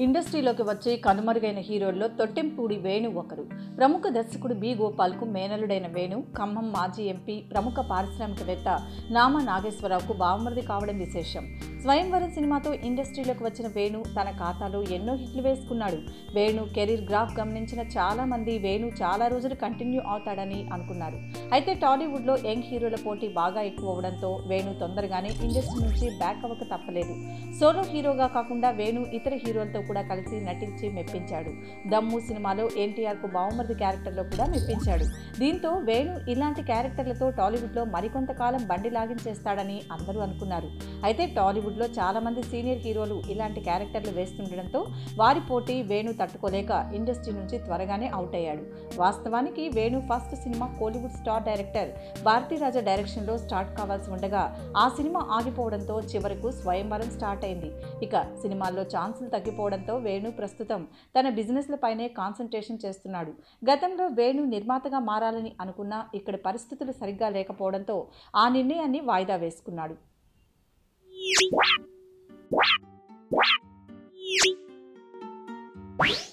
ఇండస్ట్రీలోకి వచ్చి కనుమరుగైన హీరోల్లో తొట్టెంపూడి వేణు ఒకరు. ప్రముఖ దర్శకుడు బి. గోపాల్కు మేనలుడైన వేణు ఖమ్మం మాజీ ఎంపీ ప్రముఖ పారిశ్రామికవేత్త నామ నాగేశ్వరరావుకు బావమరిది కావడం విశేషం. స్వయంవరం సినిమాతో ఇండస్ట్రీలోకి వచ్చిన వేణు తన ఖాతాలో ఎన్నో హిట్లు వేసుకున్నాడు. వేణు కెరీర్ గ్రాఫ్ గమనించిన చాలామంది వేణు చాలా రోజులు కంటిన్యూ అవుతాడని అనుకున్నారు. అయితే టాలీవుడ్లో యంగ్ హీరోల పోటీ బాగా ఎక్కువ అవడంతో వేణు తొందరగానే ఇండస్ట్రీ నుంచి బ్యాక్ అవ్వక తప్పలేదు. సోలో హీరోగా కాకుండా వేణు ఇతర హీరోలతో కూడా కలిసి నటించి మెప్పించాడు. దమ్ము సినిమాలో ఎన్టీఆర్కు బావమరిది క్యారెక్టర్లో కూడా మెప్పించాడు. దీంతో వేణు ఇలాంటి క్యారెక్టర్లతో టాలీవుడ్లో మరికొంతకాలం బండి లాగించేస్తాడని అందరూ అనుకున్నారు. అయితే టాలీవుడ్లో చాలామంది సీనియర్ హీరోలు ఇలాంటి క్యారెక్టర్లు వేస్తుండడంతో వారి పోటీ వేణు తట్టుకోలేక ఇండస్ట్రీ నుంచి త్వరగానే అవుట్ అయ్యాడు. వాస్తవానికి Venu first cinema Kollywood star director Bharathiraja డైరెక్షన్లో స్టార్ట్ కావాల్సి ఉండగా ఆ సినిమా ఆగిపోవడంతో చివరకు స్వయంవరం స్టార్ట్ అయింది. ఇక సినిమాల్లో ఛాన్సులు కావడంతో వేణు ప్రస్తుతం తన బిజినెస్లపైనే కాన్సన్ట్రేషన్ చేస్తున్నాడు గతంలో వేణు నిర్మాతగా మారాలని అనుకున్నా ఇక్కడ పరిస్థితులు సరిగ్గా లేకపోవడంతో ఆ నిర్ణయాన్ని వాయిదా వేసుకున్నాడు What?